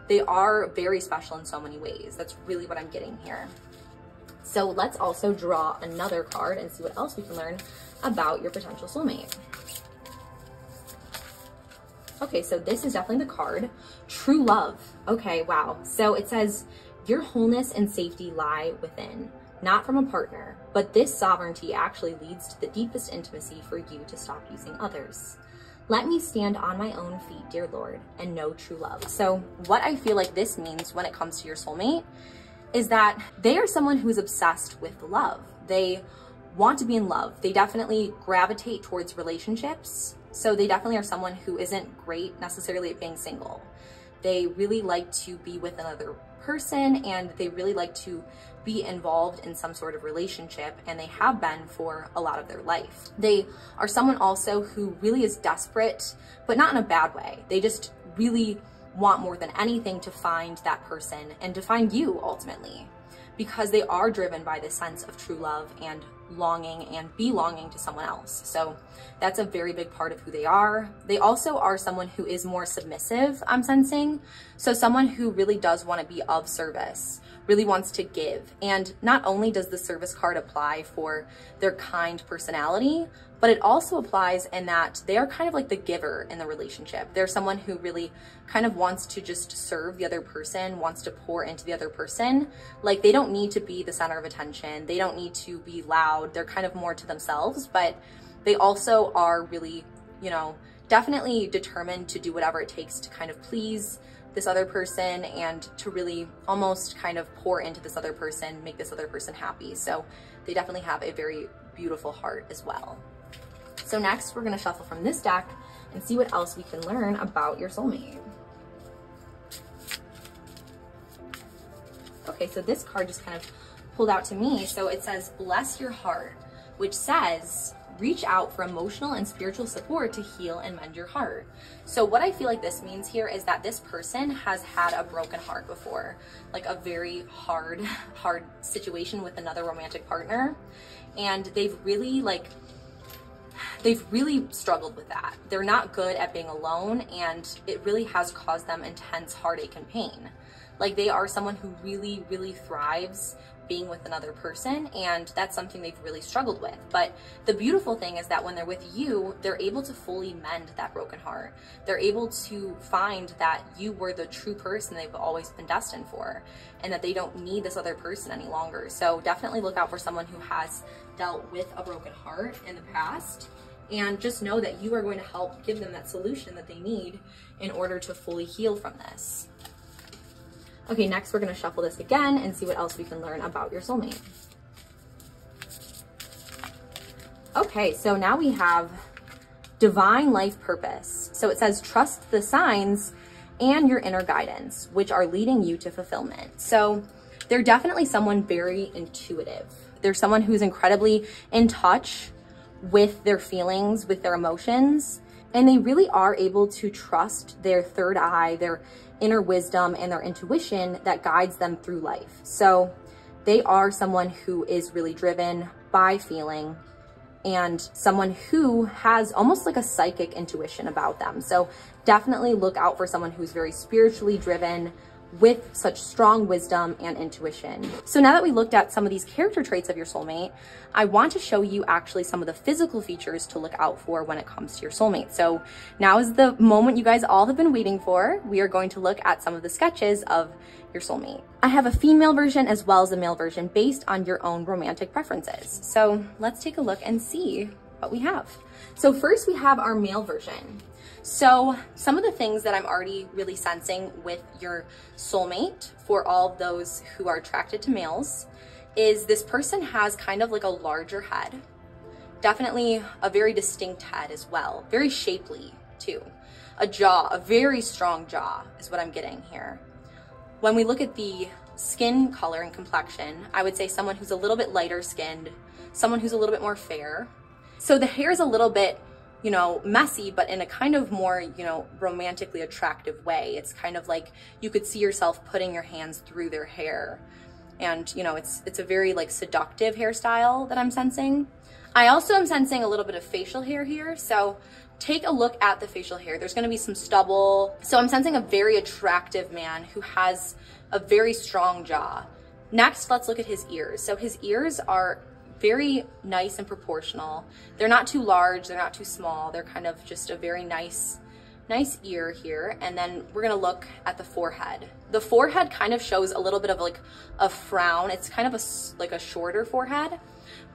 they are very special in so many ways. That's really what I'm getting here. So let's also draw another card and see what else we can learn about your potential soulmate. Okay, so this is definitely the card. True love. Okay, wow. So it says, your wholeness and safety lie within, not from a partner, but this sovereignty actually leads to the deepest intimacy for you to stop using others. Let me stand on my own feet, dear Lord, and know true love. So what I feel like this means when it comes to your soulmate is that they are someone who is obsessed with love. They want to be in love. They definitely gravitate towards relationships. So they definitely are someone who isn't great necessarily at being single. They really like to be with another person and they really like to be involved in some sort of relationship and they have been for a lot of their life. They are someone also who really is desperate, but not in a bad way. They just really want more than anything to find that person and to find you ultimately because they are driven by this sense of true love and longing and belonging to someone else. So that's a very big part of who they are. They also are someone who is more submissive, I'm sensing. So someone who really does want to be of service really wants to give. And not only does the service card apply for their kind personality, but it also applies in that they are kind of like the giver in the relationship. They're someone who really kind of wants to just serve the other person, wants to pour into the other person. Like they don't need to be the center of attention. They don't need to be loud. They're kind of more to themselves, but they also are really, you know, definitely determined to do whatever it takes to kind of please this other person and to really almost kind of pour into this other person, make this other person happy. So they definitely have a very beautiful heart as well. So next we're gonna shuffle from this deck and see what else we can learn about your soulmate. Okay, so this card just kind of pulled out to me. So it says, bless your heart, which says, reach out for emotional and spiritual support to heal and mend your heart. So what I feel like this means here is that this person has had a broken heart before, like a very hard, *laughs* hard situation with another romantic partner. And they've really like, they've really struggled with that. They're not good at being alone and it really has caused them intense heartache and pain. Like they are someone who really, really thrives being with another person and that's something they've really struggled with. But the beautiful thing is that when they're with you, they're able to fully mend that broken heart. They're able to find that you were the true person they've always been destined for and that they don't need this other person any longer. So definitely look out for someone who has dealt with a broken heart in the past and just know that you are going to help give them that solution that they need in order to fully heal from this. Okay, next we're gonna shuffle this again and see what else we can learn about your soulmate. Okay, so now we have divine life purpose. So it says, trust the signs and your inner guidance, which are leading you to fulfillment. So they're definitely someone very intuitive. They're someone who's incredibly in touch with their feelings, with their emotions, and they really are able to trust their third eye, their inner wisdom and their intuition that guides them through life. So they are someone who is really driven by feeling and someone who has almost like a psychic intuition about them. So definitely look out for someone who's very spiritually driven, with such strong wisdom and intuition. So now that we looked at some of these character traits of your soulmate, I want to show you actually some of the physical features to look out for when it comes to your soulmate. So now is the moment you guys all have been waiting for. We are going to look at some of the sketches of your soulmate. I have a female version as well as a male version based on your own romantic preferences. So let's take a look and see what we have. So first we have our male version. So some of the things that I'm already really sensing with your soulmate for all those who are attracted to males is this person has kind of like a larger head, definitely a very distinct head as well, very shapely too. A jaw, a very strong jaw is what I'm getting here. When we look at the skin color and complexion, I would say someone who's a little bit lighter skinned, someone who's a little bit more fair. So the hair is a little bit you know, messy, but in a kind of more, you know, romantically attractive way. It's kind of like you could see yourself putting your hands through their hair. And, you know, it's, it's a very like seductive hairstyle that I'm sensing. I also am sensing a little bit of facial hair here. So take a look at the facial hair. There's gonna be some stubble. So I'm sensing a very attractive man who has a very strong jaw. Next, let's look at his ears. So his ears are very nice and proportional. They're not too large, they're not too small. They're kind of just a very nice, nice ear here. And then we're gonna look at the forehead. The forehead kind of shows a little bit of like a frown. It's kind of a, like a shorter forehead,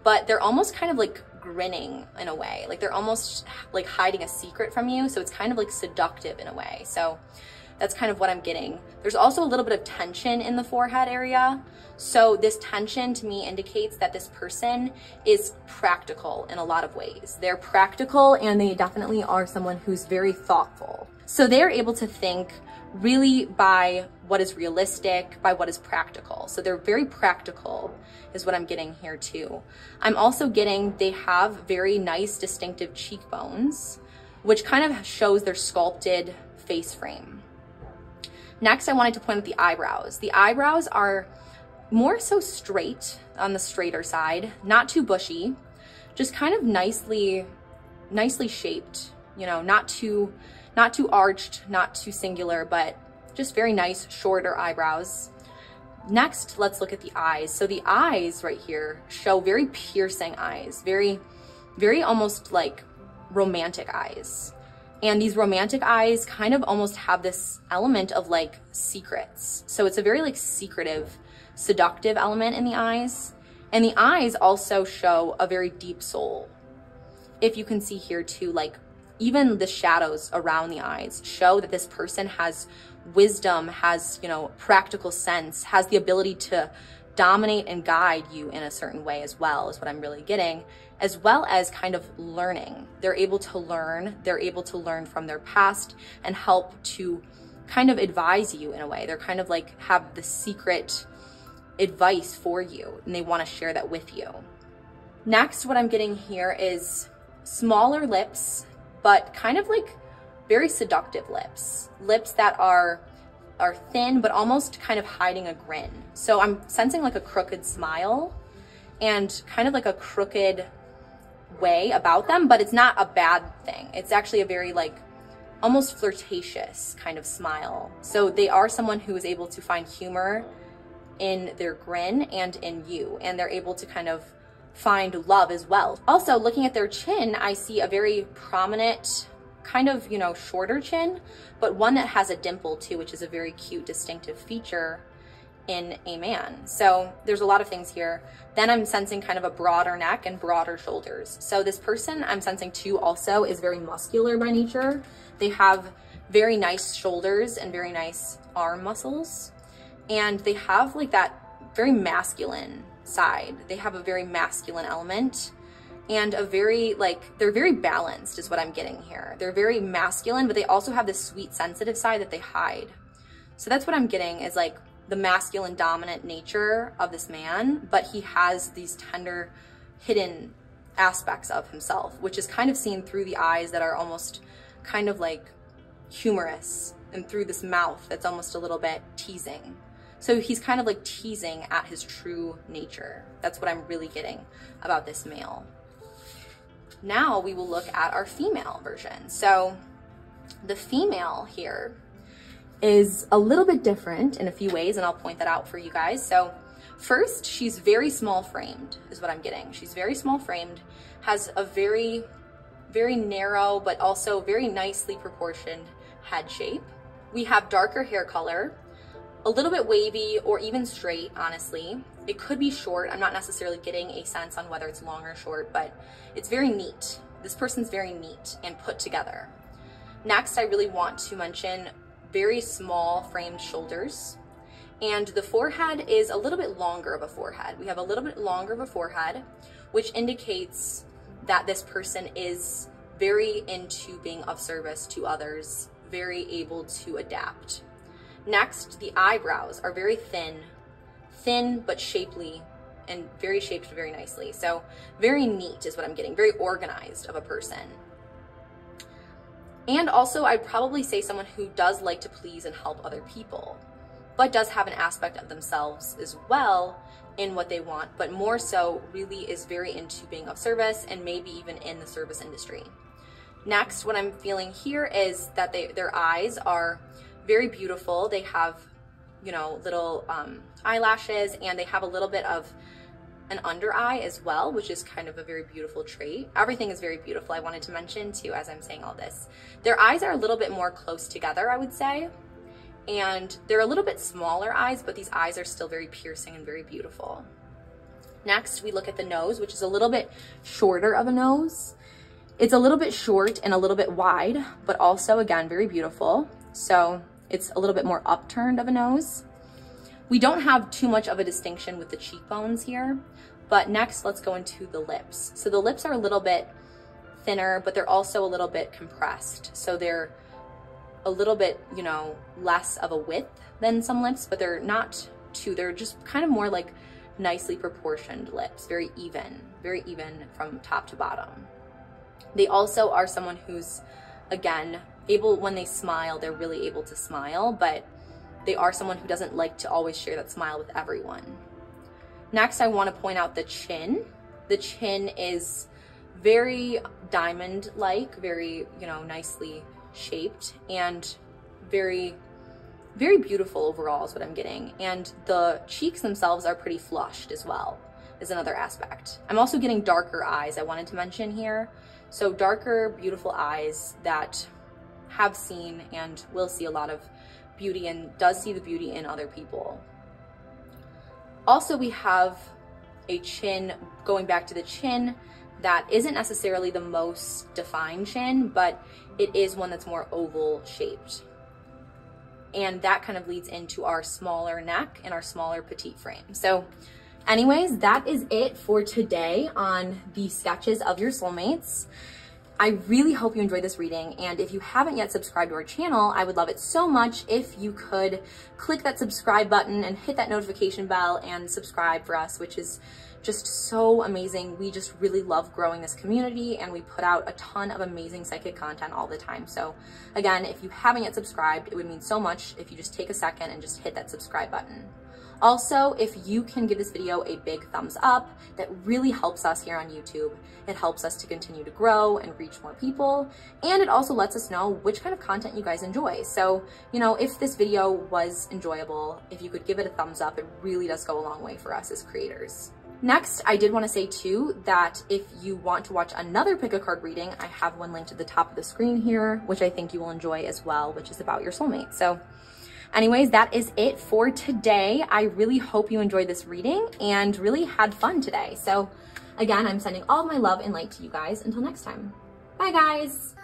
but they're almost kind of like grinning in a way. Like they're almost like hiding a secret from you. So it's kind of like seductive in a way. So that's kind of what I'm getting. There's also a little bit of tension in the forehead area. So this tension to me indicates that this person is practical in a lot of ways. They're practical and they definitely are someone who's very thoughtful. So they're able to think really by what is realistic, by what is practical. So they're very practical is what I'm getting here too. I'm also getting they have very nice distinctive cheekbones, which kind of shows their sculpted face frame. Next, I wanted to point out the eyebrows. The eyebrows are more so straight on the straighter side, not too bushy, just kind of nicely, nicely shaped, you know, not too, not too arched, not too singular, but just very nice, shorter eyebrows. Next, let's look at the eyes. So the eyes right here show very piercing eyes, very, very almost like romantic eyes. And these romantic eyes kind of almost have this element of like secrets. So it's a very like secretive, seductive element in the eyes. And the eyes also show a very deep soul. If you can see here too, like even the shadows around the eyes show that this person has wisdom, has, you know, practical sense, has the ability to dominate and guide you in a certain way as well is what I'm really getting, as well as kind of learning. They're able to learn, they're able to learn from their past and help to kind of advise you in a way. They're kind of like have the secret advice for you and they want to share that with you. Next, what I'm getting here is smaller lips, but kind of like very seductive lips. Lips that are are thin, but almost kind of hiding a grin. So I'm sensing like a crooked smile and kind of like a crooked way about them, but it's not a bad thing. It's actually a very like almost flirtatious kind of smile. So they are someone who is able to find humor in their grin and in you, and they're able to kind of find love as well. Also, looking at their chin, I see a very prominent, kind of, you know, shorter chin, but one that has a dimple too, which is a very cute, distinctive feature in a man. So there's a lot of things here. Then I'm sensing kind of a broader neck and broader shoulders. So this person I'm sensing too also is very muscular by nature. They have very nice shoulders and very nice arm muscles. And they have like that very masculine side. They have a very masculine element and a very like they're very balanced is what I'm getting here. They're very masculine, but they also have this sweet sensitive side that they hide. So that's what I'm getting is like the masculine dominant nature of this man, but he has these tender hidden aspects of himself, which is kind of seen through the eyes that are almost kind of like humorous and through this mouth that's almost a little bit teasing. So he's kind of like teasing at his true nature. That's what I'm really getting about this male. Now we will look at our female version. So the female here is a little bit different in a few ways, and I'll point that out for you guys. So first, she's very small framed is what I'm getting. She's very small framed, has a very, very narrow, but also very nicely proportioned head shape. We have darker hair color, a little bit wavy or even straight, honestly. It could be short. I'm not necessarily getting a sense on whether it's long or short, but it's very neat. This person's very neat and put together. Next, I really want to mention very small framed shoulders. And the forehead is a little bit longer of a forehead. We have a little bit longer of a forehead, which indicates that this person is very into being of service to others, very able to adapt. Next, the eyebrows are very thin, thin but shapely and very shaped very nicely. So very neat is what I'm getting, very organized of a person. And also I'd probably say someone who does like to please and help other people, but does have an aspect of themselves as well in what they want, but more so really is very into being of service and maybe even in the service industry. Next, what I'm feeling here is that they, their eyes are very beautiful. They have, you know, little um, eyelashes and they have a little bit of an under eye as well, which is kind of a very beautiful trait. Everything is very beautiful. I wanted to mention too, as I'm saying all this. Their eyes are a little bit more close together, I would say. And they're a little bit smaller eyes, but these eyes are still very piercing and very beautiful. Next, we look at the nose, which is a little bit shorter of a nose. It's a little bit short and a little bit wide, but also again, very beautiful. So it's a little bit more upturned of a nose. We don't have too much of a distinction with the cheekbones here, but next let's go into the lips. So the lips are a little bit thinner, but they're also a little bit compressed. So they're a little bit, you know, less of a width than some lips, but they're not too, they're just kind of more like nicely proportioned lips, very even, very even from top to bottom. They also are someone who's, again, able, when they smile, they're really able to smile, but they are someone who doesn't like to always share that smile with everyone. Next, I want to point out the chin. The chin is very diamond-like, very, you know, nicely shaped and very, very beautiful overall is what I'm getting. And the cheeks themselves are pretty flushed as well is another aspect. I'm also getting darker eyes I wanted to mention here. So darker, beautiful eyes that have seen and will see a lot of beauty and does see the beauty in other people. Also, we have a chin, going back to the chin, that isn't necessarily the most defined chin, but it is one that's more oval shaped. And that kind of leads into our smaller neck and our smaller petite frame. So anyways, that is it for today on the sketches of your soulmates. I really hope you enjoyed this reading. And if you haven't yet subscribed to our channel, I would love it so much if you could click that subscribe button and hit that notification bell and subscribe for us, which is just so amazing. We just really love growing this community and we put out a ton of amazing psychic content all the time. So again, if you haven't yet subscribed, it would mean so much if you just take a second and just hit that subscribe button. Also, if you can give this video a big thumbs up, that really helps us here on YouTube. It helps us to continue to grow and reach more people. And it also lets us know which kind of content you guys enjoy. So, you know, if this video was enjoyable, if you could give it a thumbs up, it really does go a long way for us as creators. Next, I did want to say too that if you want to watch another pick a card reading, I have one linked at the top of the screen here, which I think you will enjoy as well, which is about your soulmate. So Anyways, that is it for today. I really hope you enjoyed this reading and really had fun today. So again, I'm sending all my love and light to you guys. Until next time. Bye guys.